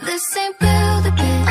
This ain't build a bitch.